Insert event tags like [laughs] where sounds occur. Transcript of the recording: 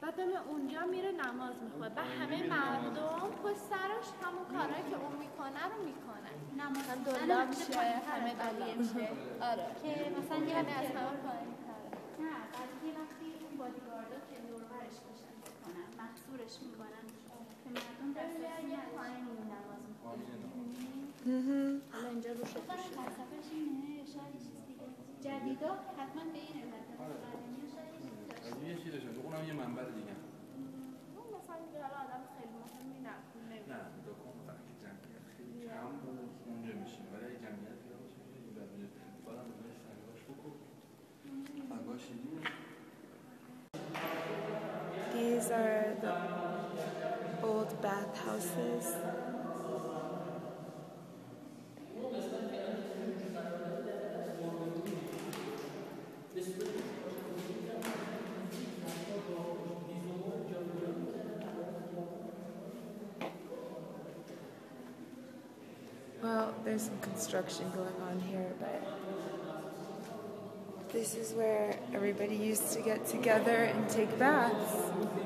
بعد اونجا میره نماز می‌خواد بعد همه مردم پشت سرش همون کارهایی که اون می‌کنه رو می‌کنن. نماز هم خوندن دلار همه دلار میشه. آره. که مثلا یه از وقتی- [laughs] همه پایین نه بعضی وقتی اون بادیگاردا که دور برش باشن کنن محصورش می‌کنن که مردم دسترسی یه نماز می‌خواد Mhm. حالا اینجا رو خب فلسفهش اینه شاید یه چیز دیگه. جدیدا حتما به این علت. These are the old bathhouses. Well, there's some construction going on here, but this is where everybody used to get together and take baths.